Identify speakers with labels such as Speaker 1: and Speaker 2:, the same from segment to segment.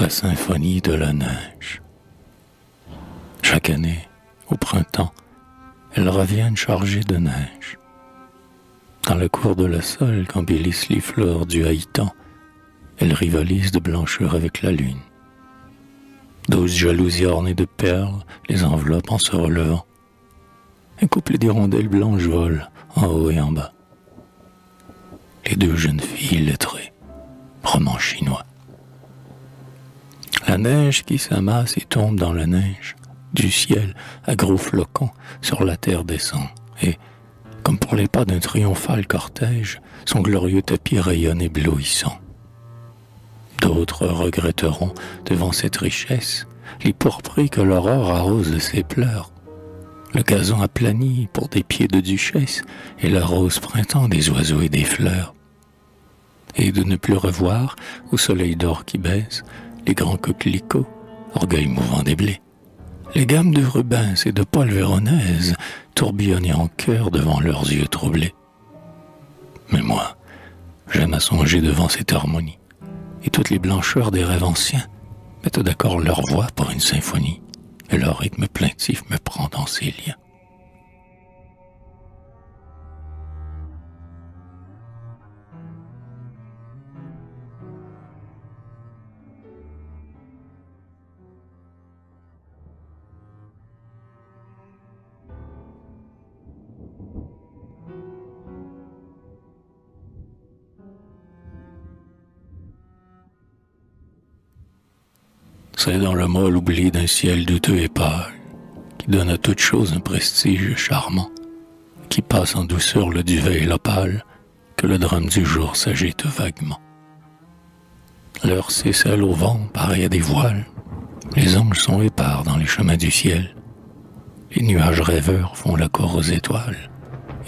Speaker 1: la symphonie de la neige. Chaque année, au printemps, elles reviennent chargées de neige. Dans la cour de la salle qu'embellissent les fleurs du haïtan, elles rivalisent de blancheur avec la lune. Douze jalousies ornées de perles les enveloppent en se relevant. Un couple d'hirondelles blanches volent en haut et en bas. Les deux jeunes filles lettrées, romans chinois. La neige qui s'amasse et tombe dans la neige, du ciel à gros flocons sur la terre descend, et, comme pour les pas d'un triomphal cortège, son glorieux tapis rayonne éblouissant. D'autres regretteront, devant cette richesse, les pourpris que l'aurore arrose de ses pleurs, le gazon aplani pour des pieds de duchesse et la rose printemps des oiseaux et des fleurs, et de ne plus revoir, au soleil d'or qui baisse, grands coquelicots, orgueil mouvant des blés, les gammes de Rubens et de Paul Véronèse tourbillonnaient en chœur devant leurs yeux troublés. Mais moi, j'aime à songer devant cette harmonie, et toutes les blancheurs des rêves anciens mettent d'accord leur voix pour une symphonie, et leur rythme plaintif me prend dans ses liens. C'est dans le molle oubli d'un ciel douteux et pâle, qui donne à toute chose un prestige charmant, qui passe en douceur le duvet et l'opale, que le drame du jour s'agite vaguement. L'heure s'écelle au vent, pareil à des voiles. Les anges sont épars dans les chemins du ciel. Les nuages rêveurs font la cour aux étoiles,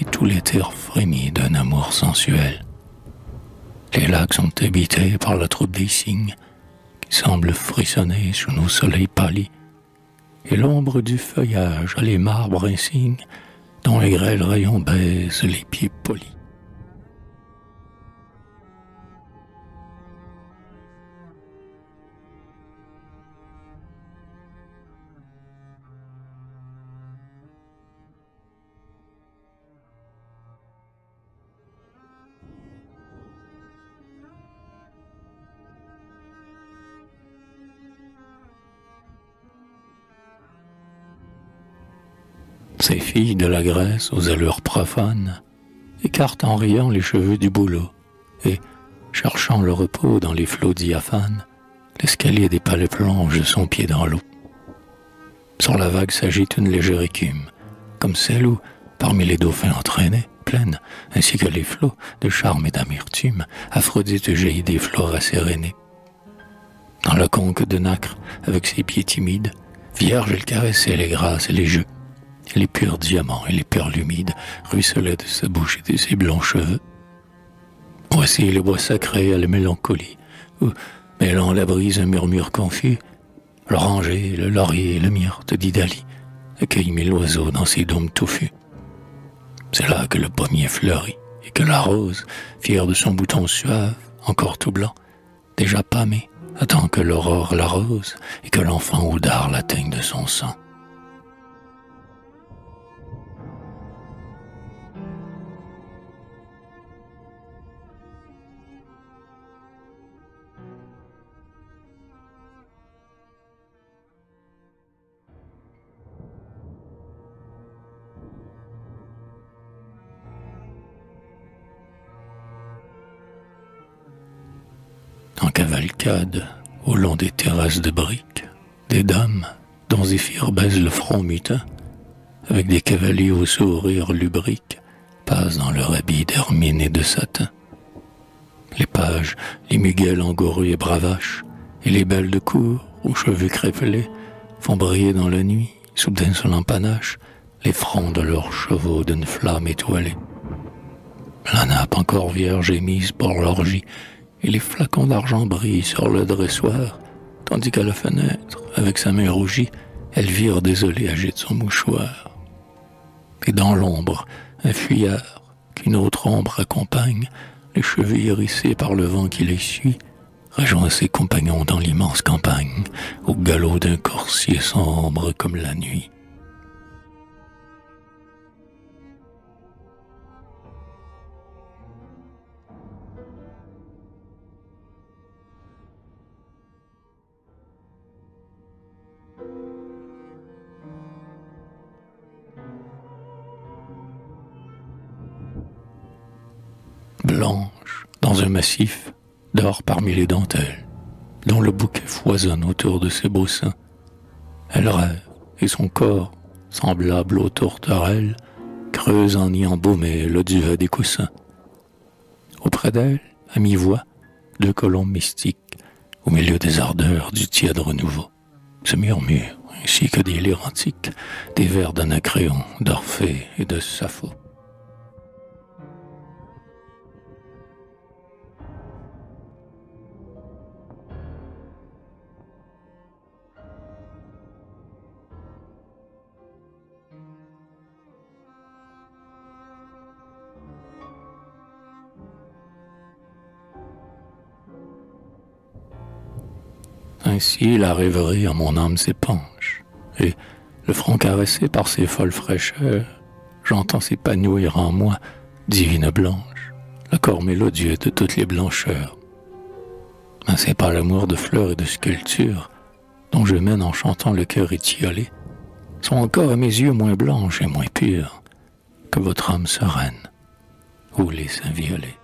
Speaker 1: et tout l'éther frémit d'un amour sensuel. Les lacs sont habités par la troupe des cygnes, semble frissonner sous nos soleils pâlis, et l'ombre du feuillage a les marbres insignes dont les grêles rayons baisent les pieds polis. Ces filles de la Grèce aux allures profanes écartent en riant les cheveux du boulot et, cherchant le repos dans les flots diaphanes, l'escalier des palais plonge son pied dans l'eau. Sur la vague s'agite une légère écume, comme celle où, parmi les dauphins entraînés, pleines, ainsi que les flots de charme et d'amertume, Aphrodite jaillit des flots rassérénés. Dans la conque de nacre, avec ses pieds timides, vierge elle caressait les grâces et les jeux, les purs diamants et les perles humides ruisselaient de sa bouche et de ses blancs cheveux. Voici le bois sacré à la mélancolie, où, mêlant la brise un murmure confus, l'oranger, le laurier, le myrte d'Idalie accueillent mille oiseaux dans ses dômes touffus. C'est là que le pommier fleurit et que la rose, fière de son bouton suave, encore tout blanc, déjà pâmé, attend que l'aurore l'arrose et que l'enfant Oudard l'atteigne de son sang. En cavalcade au long des terrasses de briques, des dames dont Zéphyr baise le front mutin, avec des cavaliers au sourire lubrique, passent dans leur habit d'hermine et de satin. Les pages, les muguels engourus et bravaches, et les belles de cour, aux cheveux crépelés, font briller dans la nuit, sous d'insolents panaches, les fronts de leurs chevaux d'une flamme étoilée. La nappe encore vierge est mise pour l'orgie, et les flacons d'argent brillent sur le dressoir, tandis qu'à la fenêtre, avec sa main rougie, elle vire désolée agite son mouchoir. Et dans l'ombre, un fuyard, qu'une autre ombre accompagne, les cheveux hérissés par le vent qui les suit, rejoint ses compagnons dans l'immense campagne, au galop d'un coursier sombre comme la nuit. Dans un massif, dort parmi les dentelles, dont le bouquet foisonne autour de ses beaux seins. Elle rêve, et son corps, semblable aux tourterelles, creuse en y embaumer le duvet des coussins. Auprès d'elle, à mi-voix, deux colombes mystiques, au milieu des ardeurs du tiède renouveau, se murmurent, ainsi que des lyres antiques, des vers d'Anacréon, d'Orphée et de Sappho. Ainsi la rêverie en mon âme s'épanche, et, le front caressé par ses folles fraîcheurs, j'entends s'épanouir en moi, divine blanche, le corps mélodieux de toutes les blancheurs. Mais c'est pas l'amour de fleurs et de sculptures dont je mène en chantant le cœur étiolé, sont encore à mes yeux moins blanches et moins pures que votre âme sereine ou les seins violets.